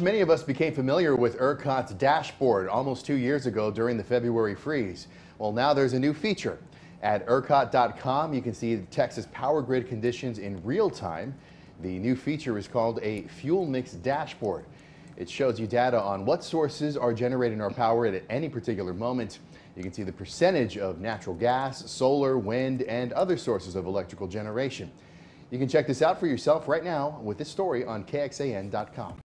Many of us became familiar with ERCOT's dashboard almost two years ago during the February freeze. Well, now there's a new feature. At ERCOT.com, you can see Texas power grid conditions in real time. The new feature is called a fuel mix dashboard. It shows you data on what sources are generating our power at any particular moment. You can see the percentage of natural gas, solar, wind, and other sources of electrical generation. You can check this out for yourself right now with this story on KXAN.com.